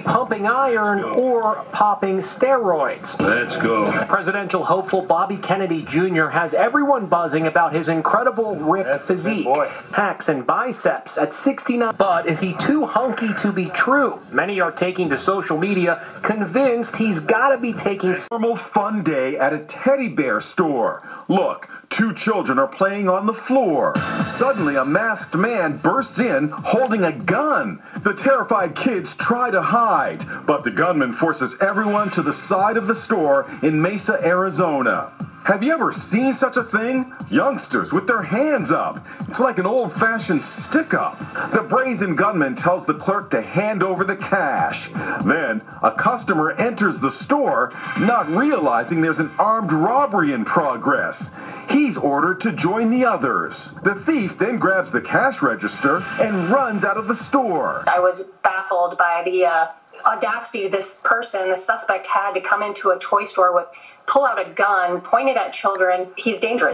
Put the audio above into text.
pumping iron or popping steroids. Let's go. Presidential hopeful Bobby Kennedy Jr. has everyone buzzing about his incredible ripped physique, hacks, and biceps at 69. But is he too hunky to be true? Many are taking to social media convinced he's got to be taking. Normal fun day at a teddy bear store. Look, two children are playing on the floor. Suddenly, a masked man bursts in holding a gun. The terrified kids try to hide, but the gunman forces everyone to the side of the store in Mesa, Arizona. Have you ever seen such a thing? Youngsters with their hands up. It's like an old fashioned stick up. The brazen gunman tells the clerk to hand over the cash. Then, a customer enters the store, not realizing there's an armed robbery in progress. He's ordered to join the others. The thief then grabs the cash register and runs out of the store. I was baffled by the uh, audacity this person, the suspect, had to come into a toy store with, pull out a gun, point it at children. He's dangerous.